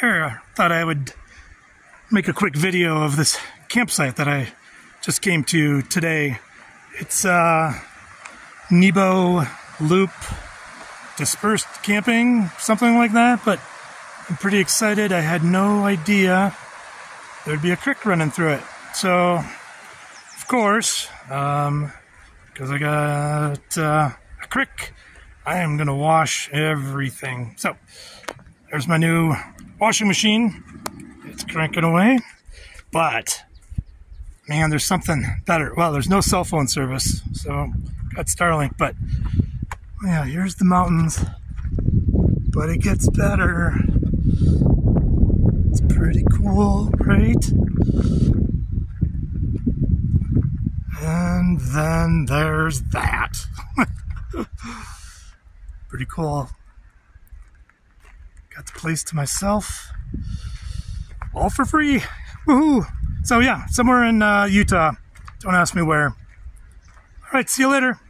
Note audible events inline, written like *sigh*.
there. Thought I would make a quick video of this campsite that I just came to today. It's uh, Nebo Loop Dispersed Camping, something like that, but I'm pretty excited. I had no idea there'd be a creek running through it. So, of course, um, because I got uh, a creek, I am going to wash everything. So, there's my new washing machine. It's cranking away. But, man, there's something better. Well, there's no cell phone service, so got Starlink. But, yeah, here's the mountains. But it gets better. It's pretty cool, right? And then there's that. *laughs* pretty cool. Got the place to myself. All for free. Woohoo! So yeah, somewhere in uh, Utah. Don't ask me where. All right, see you later.